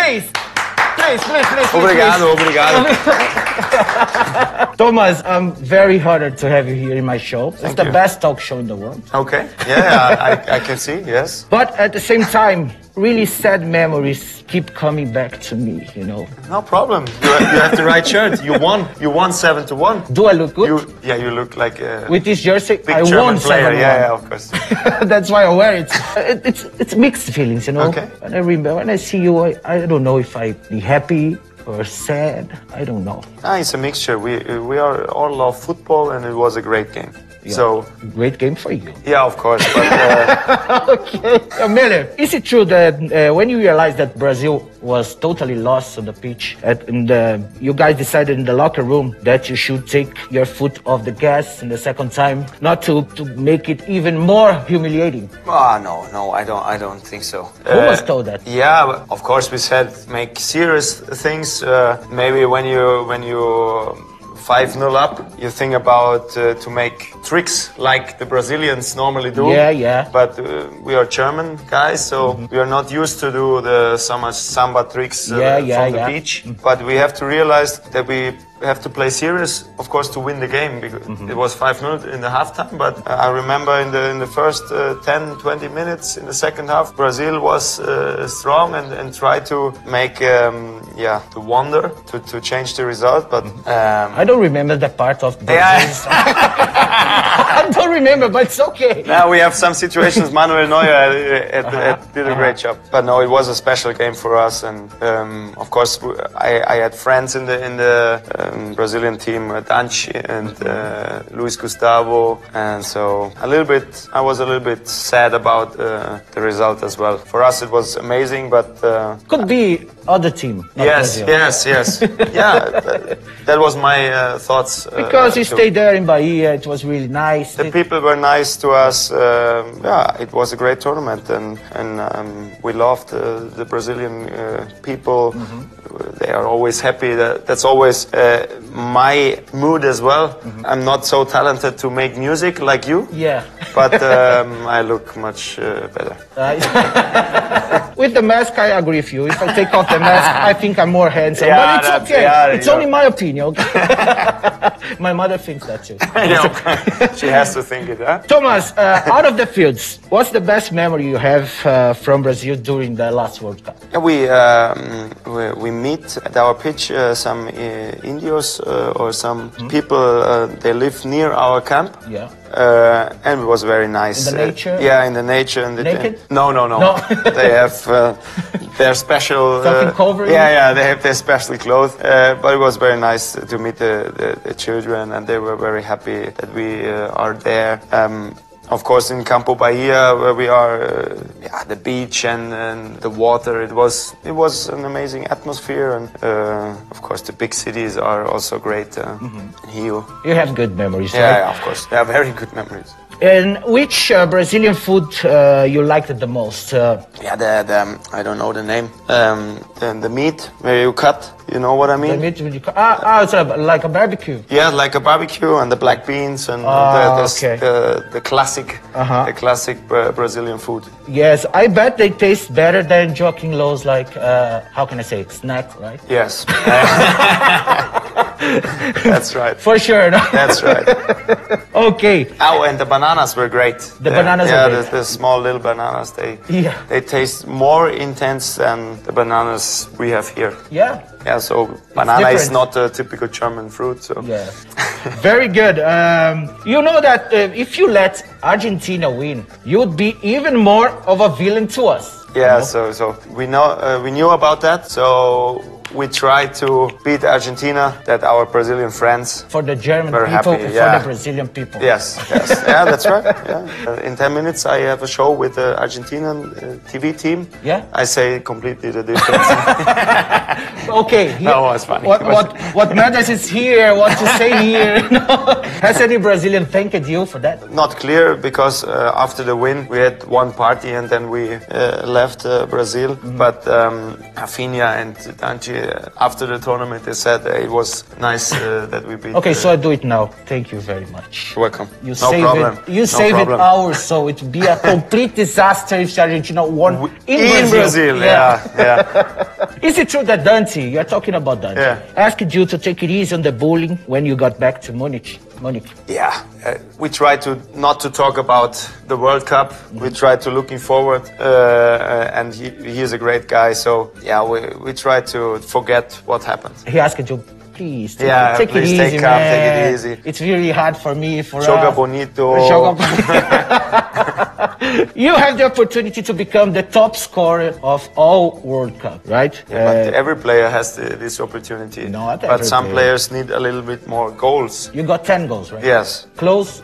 please. Please, please, please. please, Obrigado, obrigado. please. Thomas, I'm very honored to have you here in my show. It's Thank the you. best talk show in the world. Okay. Yeah, I, I, I can see. Yes. But at the same time, really sad memories keep coming back to me, you know. No problem. You, you have the right shirt. You won. You won seven to one. Do I look good? You, yeah, you look like a With this jersey, big I German won player. 7-1. Yeah, yeah, of course. That's why I wear it. it. It's it's mixed feelings, you know. Okay. When I remember, when I see you, I, I don't know if I be happy or sad. I don't know. ah, it's a mixture. We we are all love football, and it was a great game. So Great game for you. yeah, of course. But uh, okay. Müller, is it true that uh, when you realized that Brazil was totally lost on the pitch, at, and uh, you guys decided in the locker room that you should take your foot off the gas in the second time, not to, to make it even more humiliating? ah, no, no, I don't. I don't think so. Who was told that? Yeah, of course we said make serious things. Uh, maybe when you when you five 0 up, you think about uh, to make tricks like the Brazilians normally do. Yeah, yeah. But uh, we are German guys, so we are not used to do the so much samba tricks uh, Yeah, yeah, from the yeah. beach. But we have to realize that we have to play serious, of course, to win the game because Mm-hmm. it was five minutes in the halftime. But uh, I remember in the in the first uh, 10, 20 minutes in the second half, Brazil was uh, strong and, and tried to make um, yeah to wonder to, to change the result. But um, I don't remember that part of the yeah. I don't remember, but it's okay. Now we have some situations. Manuel Neuer uh, at, did a great job, but no, it was a special game for us, and um, of course I had friends in the in the um, Brazilian team, uh, Dante and uh, Luis Gustavo, and so a little bit. I was a little bit sad about uh, the result as well. For us, it was amazing, but. Uh, Could be other team. Yes, yes, yes. yeah, that, that was my uh, thoughts. Uh, Because you too. stayed there in Bahia, it was really nice. The people were nice to us. Um, yeah, it was a great tournament, and and um, we loved uh, the Brazilian uh, people. They are always happy. That, that's always uh, my mood as well. I'm not so talented to make music like you, Yeah. but um, I look much uh, better. With the mask, I agree with you. If I take off the mask, I think I'm more handsome. Yeah, but it's that's- okay. yeah, it's yeah. only my opinion. My mother thinks that too. Yeah, she has to think it. Huh? Thomas, uh, out of the fields, what's the best memory you have uh, from Brazil during the last World Cup? Yeah, we, um, we we meet at our pitch uh, some uh, Indios uh, or some people. Uh, they live near our camp. Yeah. Uh, and it was very nice. In the Uh, nature? yeah, in the nature. And the, Naked? no, no, no. No. they have uh, their special. Something uh, covering Yeah, yeah. They have their special clothes. Uh, but it was very nice to meet the, the, the children, and they were very happy that we uh, are there. Um, of course, in Campo Bahia, where we are, uh, yeah, the beach and, and the water. It was it was an amazing atmosphere, and uh, of course, the big cities are also great. Uh, Rio. You have good memories, Yeah, right? yeah, of course. Yeah, very good memories. And which uh, Brazilian food uh, you liked the most? Uh, Yeah, the, the um, I don't know the name. Um, the, the meat where you cut. You know what I mean? the meat you- ah, ah, it's a, like a barbecue. Yeah, like a barbecue and the black beans and Ah, the, the, okay. the, the classic, Uh-huh. the classic Bra- Brazilian food. Yes, I bet they taste better than Joachim Löw's, like, uh, how can I say it, snack, right? Yes, that's right. For sure. No? That's right. okay. Oh, and the bananas were great. The bananas yeah, are the, the small little bananas. They Yeah. they taste more intense than the bananas we have here. Yeah. Yeah, so banana is not a typical German fruit. So Yeah. Very good. Um, you know that uh, if you let Argentina win, you'd be even more of a villain to us. Yeah, so so we know uh, we knew about that. So we try to beat Argentina. That our Brazilian friends. For the German people, happy, for yeah. the Brazilian people. Yes, yes, yeah, that's right. Yeah. Uh, in ten minutes, I have a show with the Argentinian uh, TV team. Yeah? I say completely the difference. Okay. here- No, it's funny. What, what, what matters is here, what you say here. Has any Brazilian thanked you for that? Not clear because uh, after the win we had one party and then we uh, left uh, Brazil. Mm-hmm. But um, Rafinha and Dante, uh, after the tournament, they said uh, it was nice uh, that we beat. Okay, uh, so I do it now. Thank you very much. welcome. You no save problem. it. You no save problem. it ours, so it would be a complete disaster if Argentina won in, In Brazil, yeah, yeah. Is it true that Dante, you're talking about Dante, Yeah. asked you to take it easy on the bowling when you got back to Munich? Munich. Yeah, uh, we try to not to talk about the World Cup. We try to looking forward, uh, uh, and he, he is a great guy. So yeah, we, we try to forget what happened. He asked you, please, take, Yeah, take please it take easy, calm, take it easy. It's really hard for me. For Joga us. bonito. Joga- you have the opportunity to become the top scorer of all World Cup, right? Yeah, but Uh, every player has the, this opportunity. Not but some player. players need a little bit more goals. you got 10 goals, right? Yes. Klose.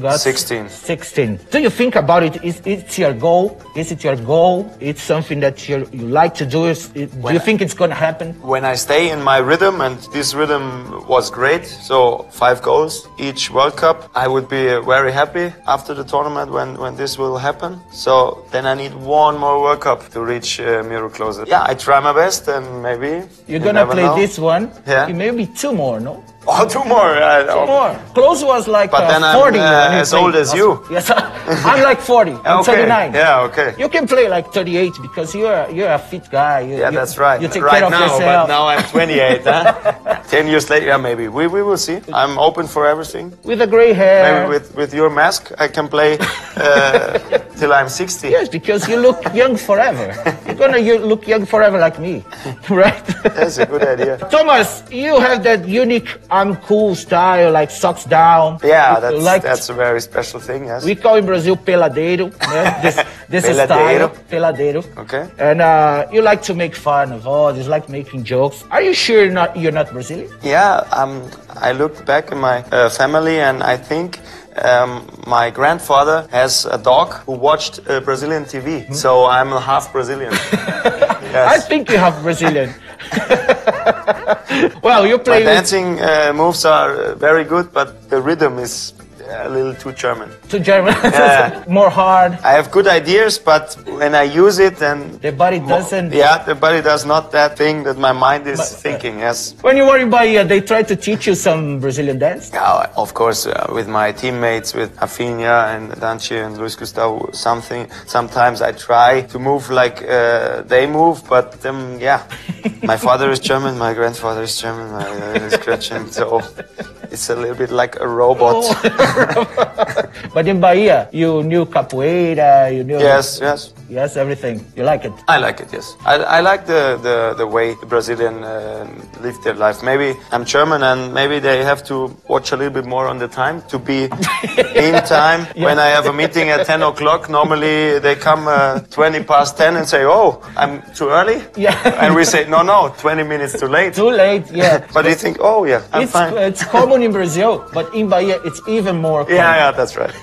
Got 16. 16. Do you think about it? Is it's your goal? Is it your goal? It's something that you you like to do? Is, it, do you think it's going to happen? When I stay in my rhythm, and this rhythm was great, so five goals each World Cup, I would be very happy after the tournament when, when this will happen. So then I need one more World Cup to reach uh, Miro Klose. Yeah, I try my best, and maybe You're you gonna play know. this one. Yeah. Maybe two more, no? Oh, two more. I, Two more. Klose was like But uh, then I'm, 40. uh, as old as you. Yes, I'm like 40. I'm Okay. 39. Yeah, okay. You can play like 38 because you're you're a fit guy. You, Yeah, you- that's right. You take right care of now, yourself. but now I'm 28. huh? Ten years later, yeah, maybe we, we will see. I'm open for everything. with a gray hair. Maybe with, with your mask, I can play uh, till I'm 60. Yes, because you look young forever. You're gonna you look young forever like me, right? That's a good idea. Thomas, you have that unique I'm cool style, like socks down. Yeah, that's like that's a very special thing. Yes. we call in Brazil peladeiro. yeah, This this Peladeiro. style, peladeiro. Okay. And uh, you like to make fun of all this, like making jokes. Are you sure you're not you're not Brazilian? Yeah, um, I looked back in my uh, family, and I think um, my grandfather has a dog who watched uh, Brazilian TV. So I'm a half Brazilian. I think you have Brazilian. well, you play with dancing uh, moves are uh, very good, but the rhythm is a little too German. Too German, Yeah. more hard. I have good ideas, but when I use it, then The body doesn't. yeah, the body does not that thing that my mind is But, uh, thinking. Yes. When you were in Bahia, they tried to teach you some Brazilian dance. Yeah, of course, uh, with my teammates, with Rafinha and Dante and Luis Gustavo, something. Sometimes I try to move like uh, they move, but um, yeah, my father is German, my grandfather is German, my uh, is Gretchen, so it's a little bit like a robot. Oh. but in Bahia, you knew capoeira, you knew Yes, yes. Yes, everything. You like it. I like it, yes. I, I like the, the, the way the Brazilian uh, live their life. Maybe I'm German and maybe they have to watch a little bit more on the time to be in time. When I have a meeting at 10 o'clock, normally they come uh, 20 past 10 and say, oh, I'm too early. Yeah. And we say, no, no, 20 minutes too late. Too late, yeah. But you think, oh, yeah, I'm it's fine. it's common in Brazil, but in Bahia it's even more common. Yeah, yeah, that's right.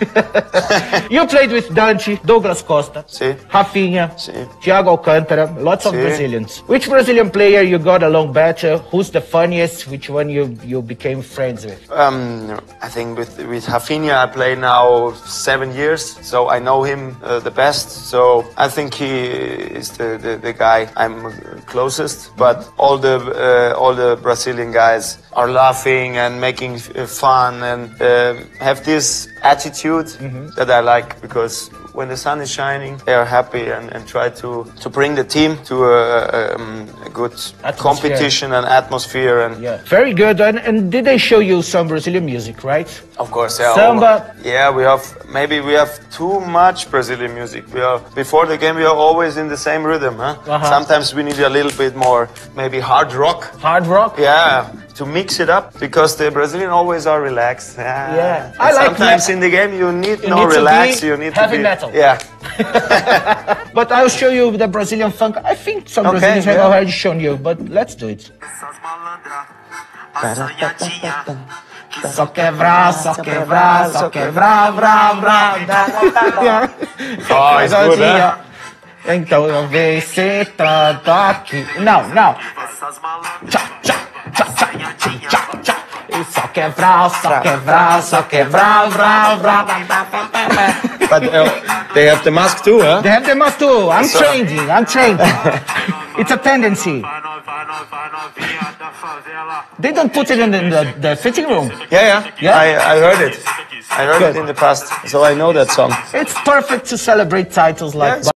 You played with Dante, Douglas Costa, Si. Rafinha, Si. Thiago Alcantara, lots of. Brazilians. Which Brazilian player you got along better? Who's the funniest? Which one you, you became friends with? Um, I think with with Rafinha, I play now seven years, so I know him uh, the best. So I think he is the, the, the guy I'm closest. But all the uh, all the Brazilian guys are laughing and making uh, fun and um have this attitude that I like because when the sun is shining, they are happy and, and try to, to bring the team to a, um, a good Atmosphere. competition and atmosphere and Yeah, very good. And, and did they show you some Brazilian music, right? Of course, yeah. Samba. Yeah, we have maybe we have too much Brazilian music. We are before the game. We are always in the same rhythm, huh? Uh-huh. Sometimes we need a little bit more, maybe hard rock. Hard rock? Yeah, to mix it up because the Brazilian always are relaxed. Yeah, Yeah, And I like Sometimes me- in the game you need You no need to relax. be you need heavy to be metal. Yeah, But I'll show you the Brazilian funk. I think some Okay, Brazilians have already shown you, but let's do it. Essas malandras, assanhadinha, que Só quebrar, só quebrar, só quebrar, vrá, vrá. Oh, it's good, huh? Então eu vi se tanto aqui. Não, não. essas quebrar, só quebrar, só quebrar, dá, dá. but uh, they have the mask too, huh? They have the must too. I'm So- changing, I'm changing. It's a tendency. vai nós, vai nós, vai novinha da favela. They don't put it in the, the, fitting room. Yeah, yeah. Yeah? I, I heard it. I heard Good. it in the past, so I know that song. It's perfect to celebrate titles like Yeah,